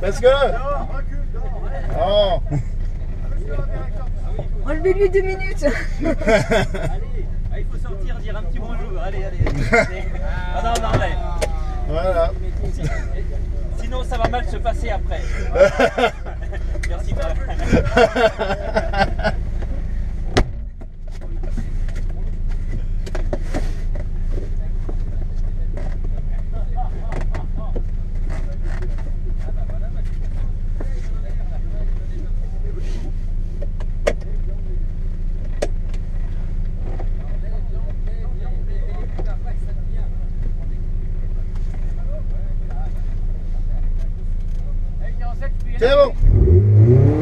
Parce que. Oh. Enlevez-lui deux minutes. Allez, il faut sortir, dire un petit bonjour. Allez, allez. allez. Ah non, non, allez. Voilà. Sinon, ça va mal se passer après. Merci. Chavo.